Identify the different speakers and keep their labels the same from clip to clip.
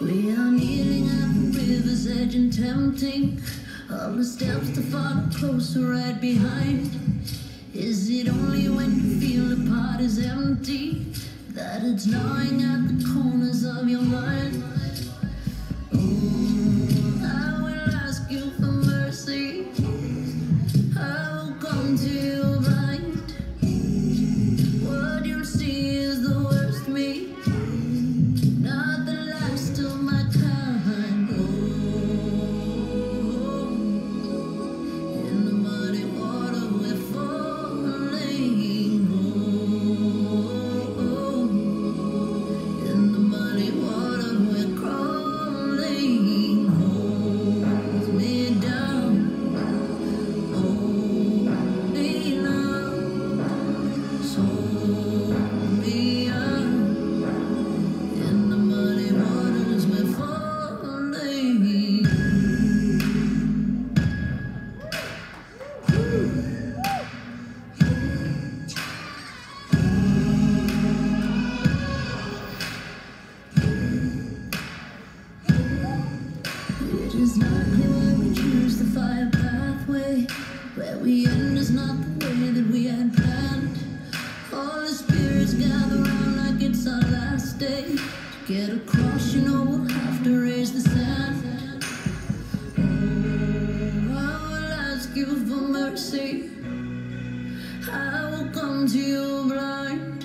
Speaker 1: We are kneeling at the river's edge and tempting all the steps to follow closer right behind. Is it only when you feel the pot is empty that it's gnawing at the corners of your mind? Get across, you know we'll have to raise the sand. Oh, mm, I will ask you for mercy. I will come to you blind.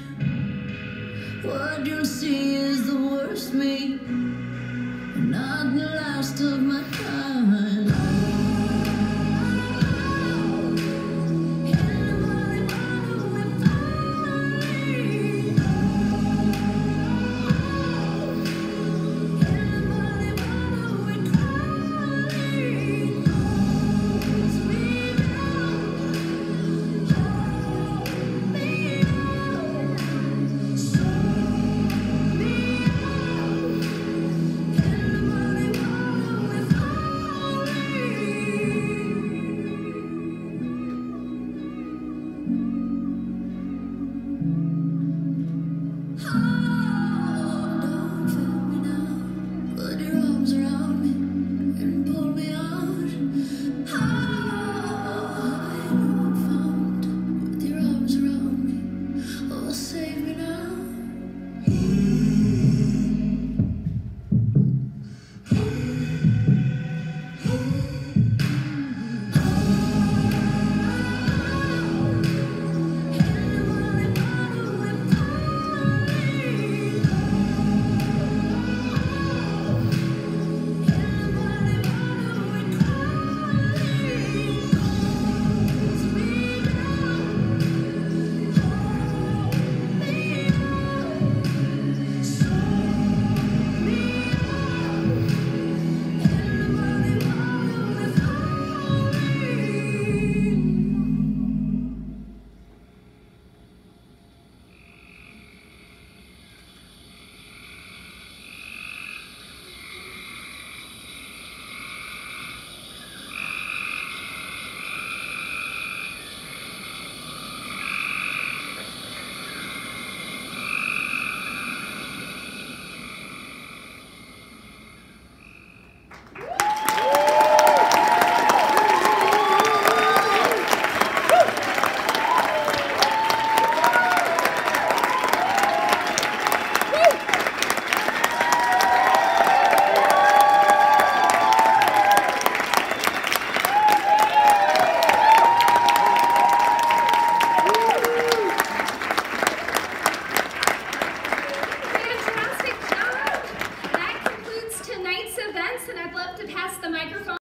Speaker 1: What you see is the worst me. Not the last of my kind.